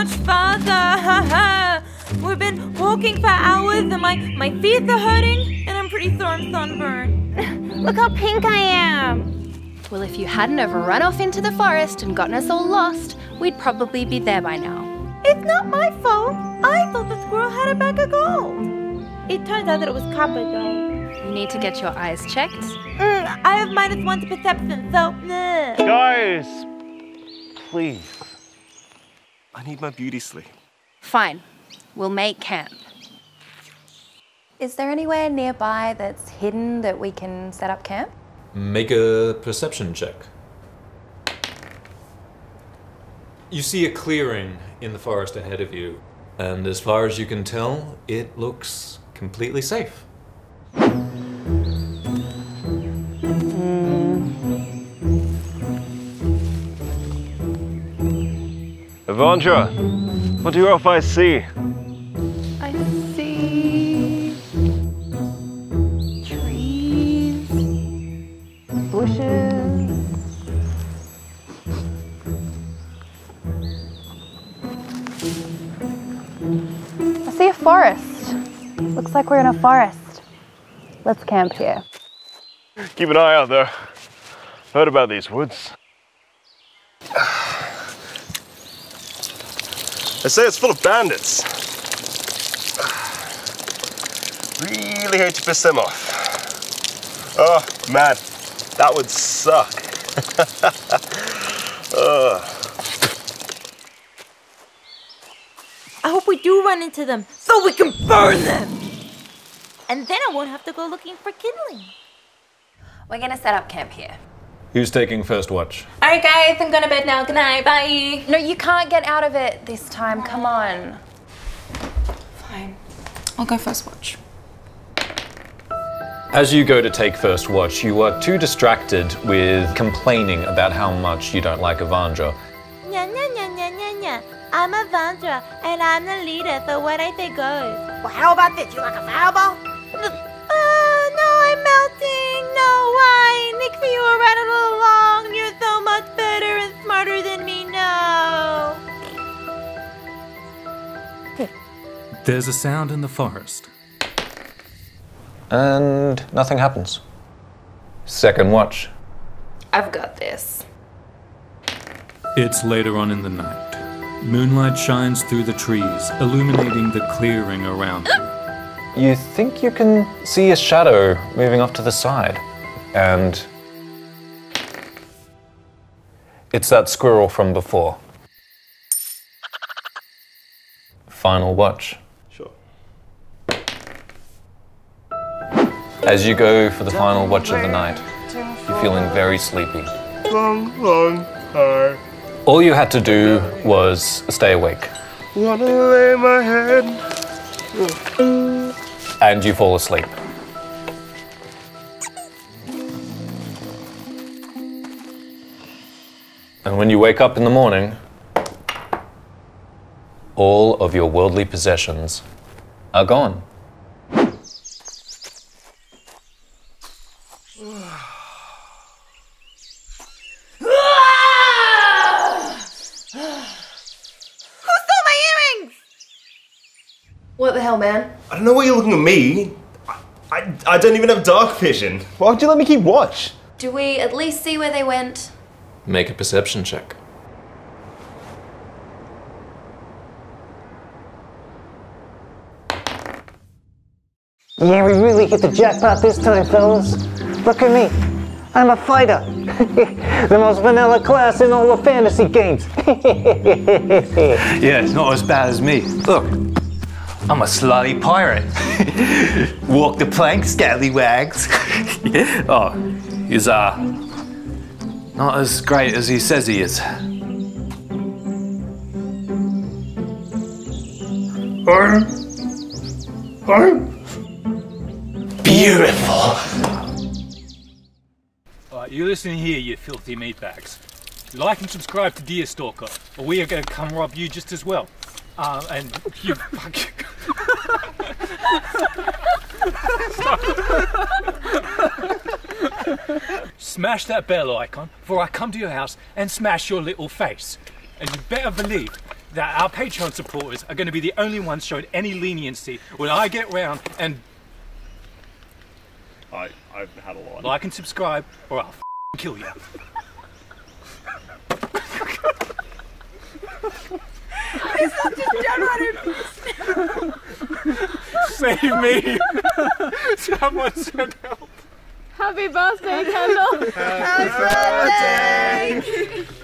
We've been walking for hours and my, my feet are hurting and I'm pretty sore and sunburned. Look how pink I am. Well, if you hadn't have run off into the forest and gotten us all lost, we'd probably be there by now. It's not my fault. I thought the squirrel had a bag of gold. It turns out that it was copper though. You need to get your eyes checked. Mm, I have minus one to perception, so. Nah. Guys, please. I need my beauty sleep. Fine. We'll make camp. Is there anywhere nearby that's hidden that we can set up camp? Make a perception check. You see a clearing in the forest ahead of you, and as far as you can tell, it looks completely safe. Evandra, what do your eyes see? I see trees, bushes. I see a forest. Looks like we're in a forest. Let's camp here. Keep an eye out there. Heard about these woods. They say it's full of bandits. Really hate to piss them off. Oh, man, that would suck. Ugh. I hope we do run into them so we can burn them. And then I won't have to go looking for kindling. We're gonna set up camp here. Who's taking first watch? Alright, guys, I'm going to bed now. Good night. Bye. No, you can't get out of it this time. Come on. Fine. I'll go first watch. As you go to take first watch, you are too distracted with complaining about how much you don't like Evandra. Nya, nya, nya, nya, nya, nya. I'm Evandra, and I'm the leader, so what I say goes. Well, how about this? You like a fireball? Why? Nixie, you were right all along. You're so much better and smarter than me. No. There's a sound in the forest. And nothing happens. Second watch. I've got this. It's later on in the night. Moonlight shines through the trees, illuminating the clearing around you. You think you can see a shadow moving off to the side. And it's that squirrel from before. Final watch. Sure. As you go for the final watch of the night, you're feeling very sleepy. Long, long, hard. All you had to do was stay awake, Wanna lay my head. and you fall asleep. And when you wake up in the morning, all of your worldly possessions are gone. Who stole my earrings? What the hell, man? I don't know why you're looking at me. I, I, I don't even have dark vision. Why would you let me keep watch? Do we at least see where they went? Make a perception check. Yeah, we really hit the jackpot this time, fellas. Look at me. I'm a fighter. the most vanilla class in all the fantasy games. Yeah, it's not as bad as me. Look, I'm a slutty pirate. Walk the plank, scallywags. oh, he's uh not as great as he says he is. I'm. I'm. Beautiful. Alright, you listen here, you filthy meatbags. Like and subscribe to Deerstalker, or we are going to come rob you just as well. Um, and you fuck. smash that bell icon, for I come to your house and smash your little face. And you better believe that our Patreon supporters are going to be the only ones showing any leniency when I get round and I, I've had a lot. like and subscribe, or I'll f- kill you. Save me! Someone send help! Happy birthday, Kendall. Happy birthday!